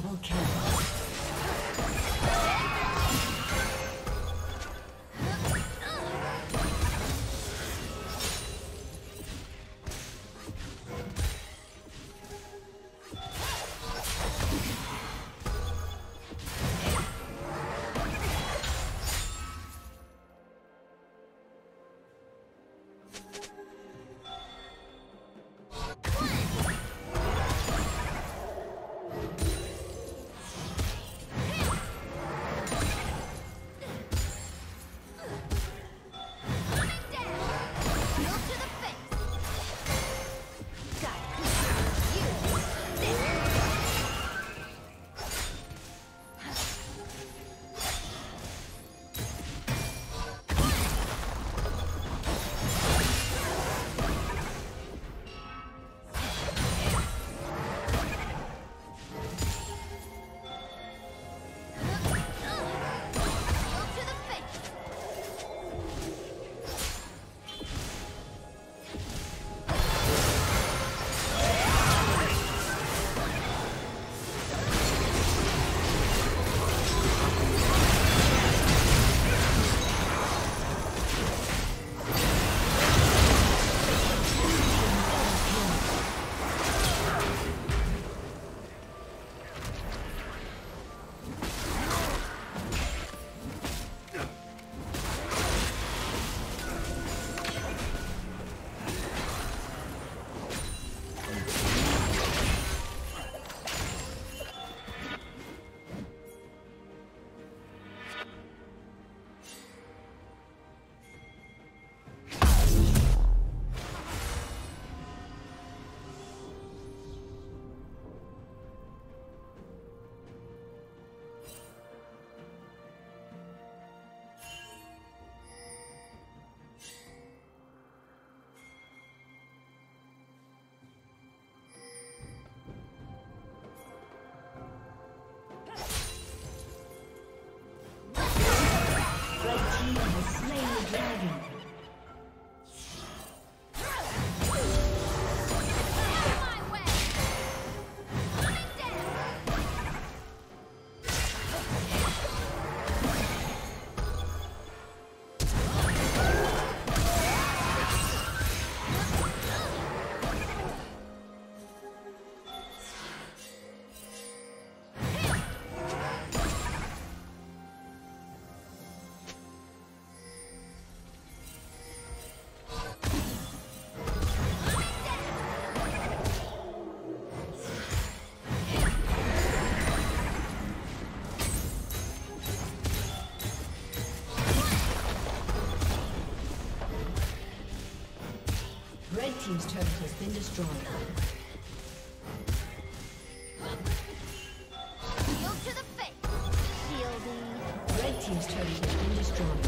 Double kill. Team's turret has been destroyed. Shield to the face. Shielding. Red team's turret has been destroyed.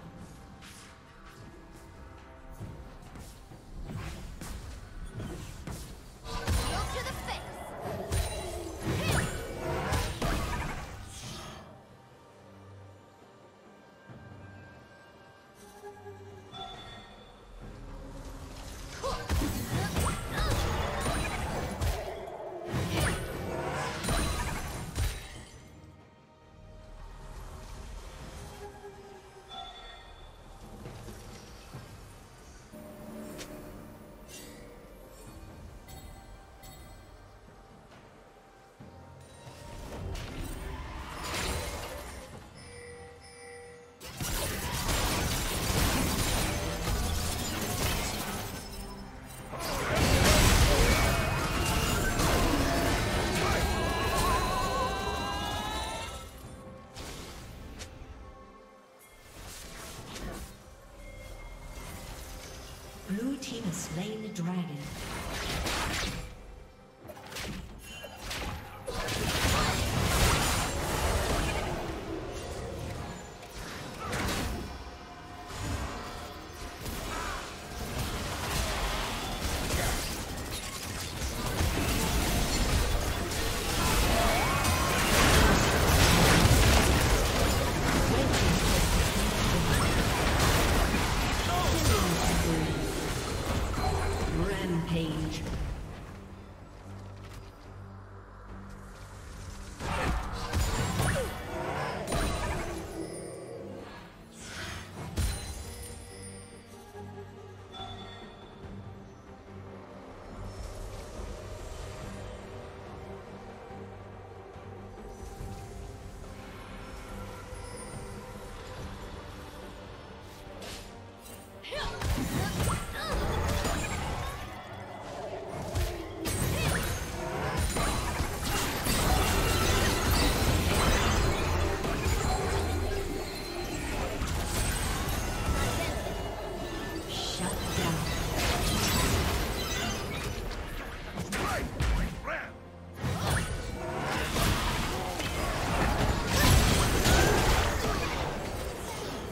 Dragon.